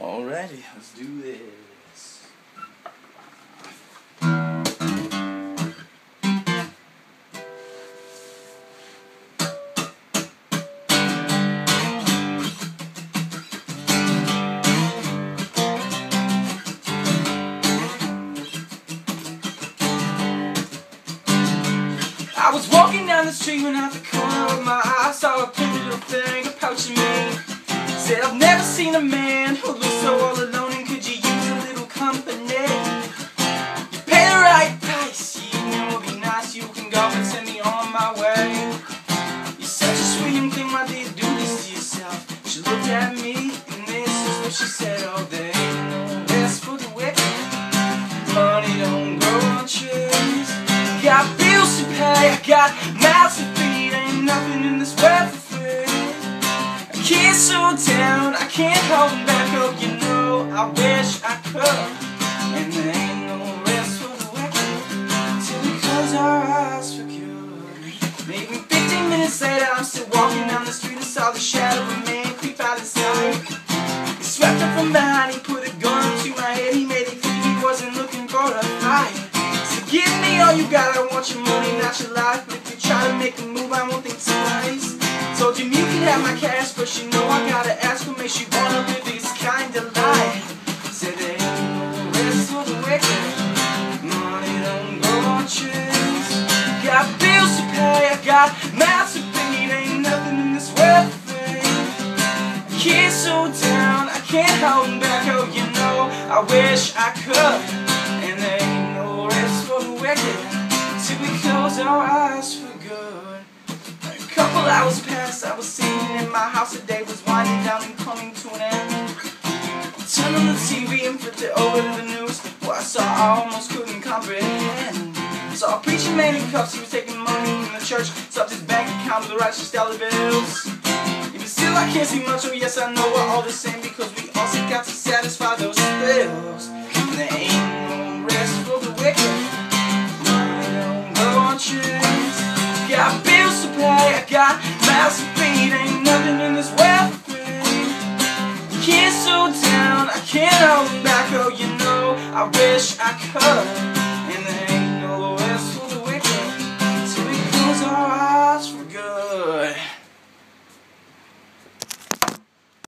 Alrighty, let's do this. I was walking down the street when out the corner of my eye saw a pretty little thing approaching me. Said I've never seen a man who looks so all alone and could you use a little company? You pay the right price, you evening will be nice, you can go and send me on my way. You're such a sweet young thing, why do you do this to yourself? She looked at me and this is what she said, ain't no rest for the wicked. Money don't grow on trees. Got bills to pay, I got mouths to I hold back. Oh, you know, I wish I could. And there ain't no rest for the wicked till we close our eyes for good. Maybe 15 minutes later, I'm still walking down the street and saw the shadow of a man creep out inside. He swept up from behind, he put a gun to my head. He made it clear he wasn't looking for a fight. So give me all you got, I want your money, not your life. But if you try to make a move, I won't think twice. Told you you can have my cash, but you know I gotta ask what makes you wanna live this kind of life. Said there ain't no rest for the wicked. Money don't grow on trees. Got bills to pay, I got mouths to feed. Ain't nothing in this world can't slow down, I can't hold back. Oh, you know, I wish I could. And there ain't no rest for the wicked till we close our eyes for good. Hours passed, I was sitting in my house. The day was winding down and coming to an end. Turned on the TV and flipped it over to the news. What I saw, I almost couldn't comprehend. Saw a preacher man in cuffs, he was taking money from the church. Stuffed his bank account with the righteous dollar bills. Even still, I can't see much. Oh, yes, I know we're all the same because we all seek out to satisfy those bills. Got mouths to feed. Ain't nothing in this world. Can't slow down, I can't hold back. Oh, you know, I wish I could.